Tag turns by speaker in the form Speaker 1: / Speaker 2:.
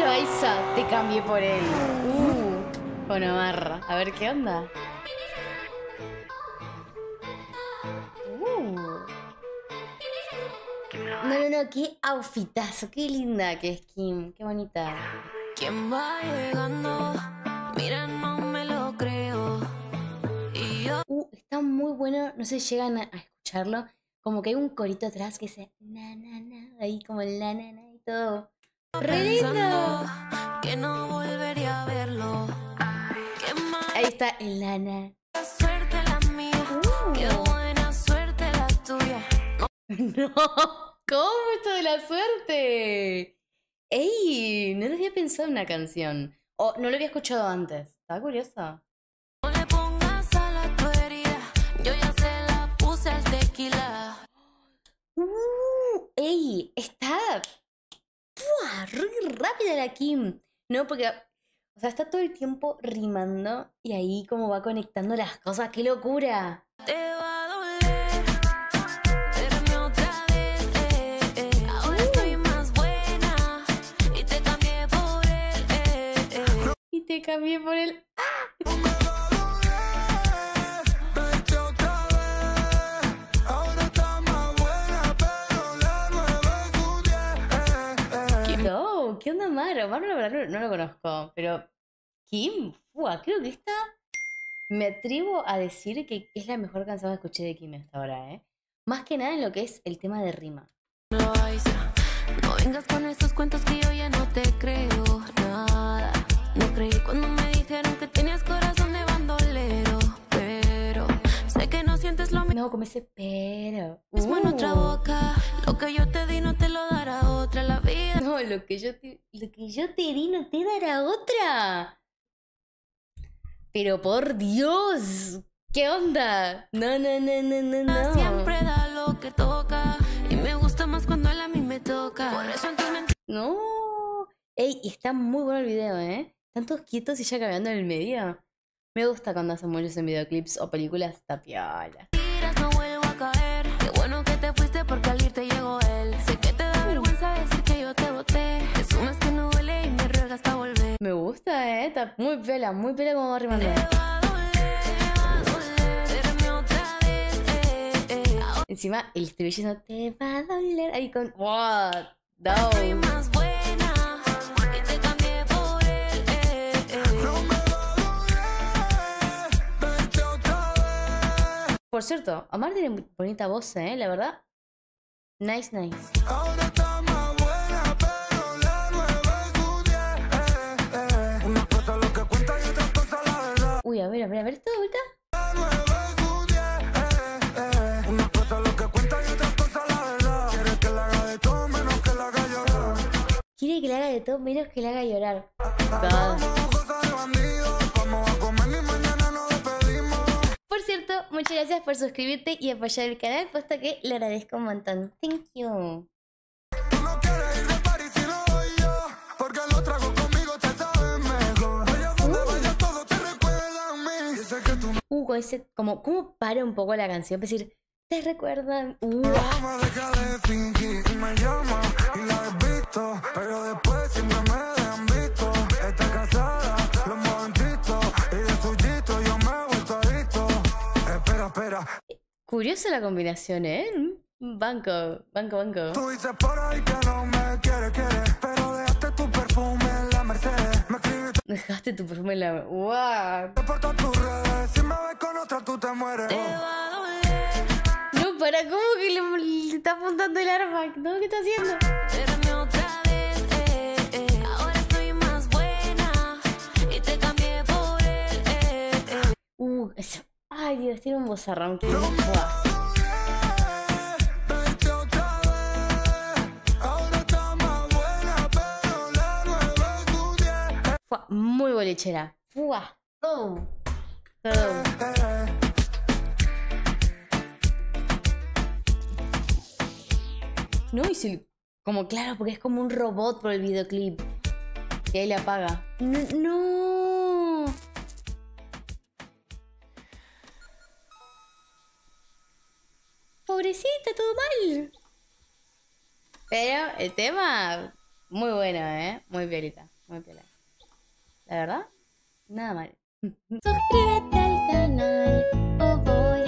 Speaker 1: Loaiza, te cambié por él. Uh, con Omar. A ver qué onda. Uh. No, no, no, qué outfitazo, qué linda que es Kim, qué bonita.
Speaker 2: ¿Quién va llegando? Mira, no me lo creo. Y yo
Speaker 1: Uh, está muy bueno, no sé si llegan a, a escucharlo, como que hay un corito atrás que dice na na na, ahí como el na na na y todo.
Speaker 2: Pensando que no volvería a verlo.
Speaker 1: Ahí está el nana.
Speaker 2: suerte la mía. Qué buena suerte la tuya.
Speaker 1: No, ¿cómo esto de la suerte? ¡Ey! No lo había pensado en una canción. O no lo había escuchado antes. Estaba curioso.
Speaker 2: No le pongas a la tuería. Yo ya se la puse al tequila.
Speaker 1: ¡Uh! ¡Ey! Está. Rápida la Kim. No, porque. O sea, está todo el tiempo rimando y ahí como va conectando las cosas. ¡Qué locura!
Speaker 2: Te va a doler verme otra vez. eh, eh. Ahora estoy más buena y te cambié por él. eh.
Speaker 1: Y te cambié por el.
Speaker 3: Vete
Speaker 1: ¿qué onda Mar? Omar, la verdad no, no lo conozco, pero Kim, fua, creo que esta me atrevo a decir que es la mejor canción que escuché de Kim hasta ahora, ¿eh? Más que nada en lo que es el tema de rima.
Speaker 2: Loaiza, No vengas con esos cuentos que yo ya no te creo nada. No creí cuando me dijeron que tenías corazón de bandolero. Pero sé que no sientes lo
Speaker 1: No, como ese pero.
Speaker 2: mismo en otra
Speaker 1: Uh.
Speaker 2: boca. Lo que yo te, lo
Speaker 1: que yo te di no te dará otra. Pero por Dios, ¿qué onda? No, no, no, no, no, no.
Speaker 2: siempre da lo que toca. Y me gusta más cuando él a mí me toca. Por eso en tus
Speaker 1: No. Ey, está muy bueno el video, ¿eh? Están todos quietos y ya caminando en el medio. Me gusta cuando hacen muchos en videoclips o películas, está piola.
Speaker 2: mentiras no vuelvo a caer. Qué bueno
Speaker 1: Muy pela, muy pela como va rimando. Encima, el estribillo no te va a doler. Ahí con. ¡Wow! No.
Speaker 2: por
Speaker 1: cierto, Omar tiene bonita voz, ¿eh? La verdad. Nice, nice. A ver, a ver, a ver, ¿todo vuelta?
Speaker 3: La nueva es su diez. Una cosa lo que cuenta y otra cosa la verdad. Quiere que la haga de.
Speaker 1: Quiere que le haga de todo menos que le haga llorar. Por cierto, muchas gracias por suscribirte y apoyar el canal, puesto que le agradezco un montón. Thank you. Con ese, como, ¿cómo para un poco la canción? Es decir, ¿te recuerdan? Uh, curiosa la combinación, ¿eh? Banco, banco, banco.
Speaker 3: tú dices por ahí que no me quieres, quieres, pero dejaste tu perfume
Speaker 1: Dejaste tu perfume en la... ¡Wow! No, para, ¿cómo que le, le está apuntando el arma? ¿No? ¿Qué está haciendo?
Speaker 2: verme otra vez. eh, eh. Ahora estoy más buena y te cambié por él. eh.
Speaker 1: Uh, eso. Ay, Dios, tiene un bozarrón que... Fua, muy bolichera. Fua. Todo. No, y si... Como claro, porque es como un robot por el videoclip. Y ahí le apaga. No. Pobrecita, todo mal. Pero el tema Muy bueno, ¿eh? Muy piolita, muy piola. La verdad, nada mal. Suscríbete al canal o voy